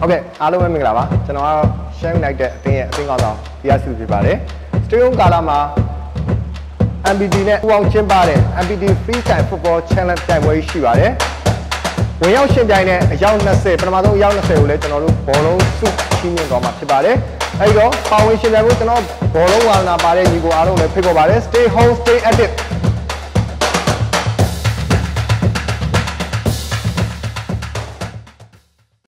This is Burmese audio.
ဟုတ်ကဲ့အားလုံးပဲမင်္ဂလာပါကျွန်တော်ကတော့ Share United အသင်းရဲ့အသင်းကောင်းဆောင်တရားစုဖြစ်ပါတယ် Stay Home ကာလမှာ MPD နဲ့ပူးပေါင်းကျင်းပတဲ့ MPD Freestyle Football Challenge ပြိုင်ပွဲရှိပါတယ်ဝင်ရောက်ရှင်ပြိုင်တဲ့အယောက်20ပထမဆုံးအယောက်20ကိုလည်းကျွန်တော်တို့ဘောလုံးစုချီးမြှင့်သွားမှာဖြစ်ပါတယ်အဲဒီတော့ပါဝင်ရှင်ပြိုင်ဖို့ကျွန်တော်ဘောလုံးဝါသနာပါတဲ့ညီကိုအားလုံးလည်းဖိတ်ခေါ်ပါတယ် Stay home stay active